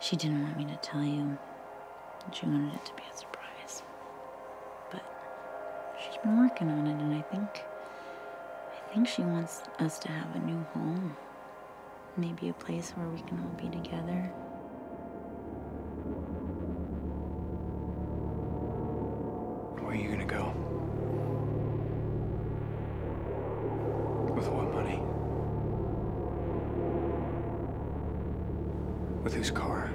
She didn't want me to tell you. She wanted it to be a surprise. But she's been working on it, and I think. I think she wants us to have a new home. Maybe a place where we can all be together. Where are you gonna go? With what money? With whose car?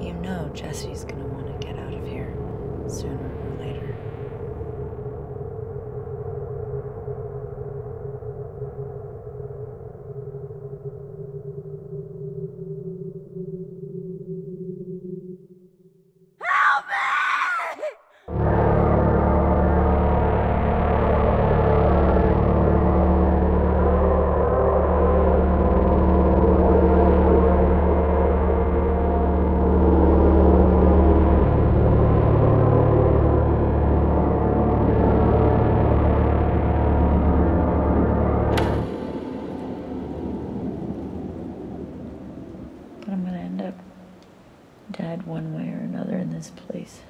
You know Jesse's gonna want to get out But I'm gonna end up dead one way or another in this place.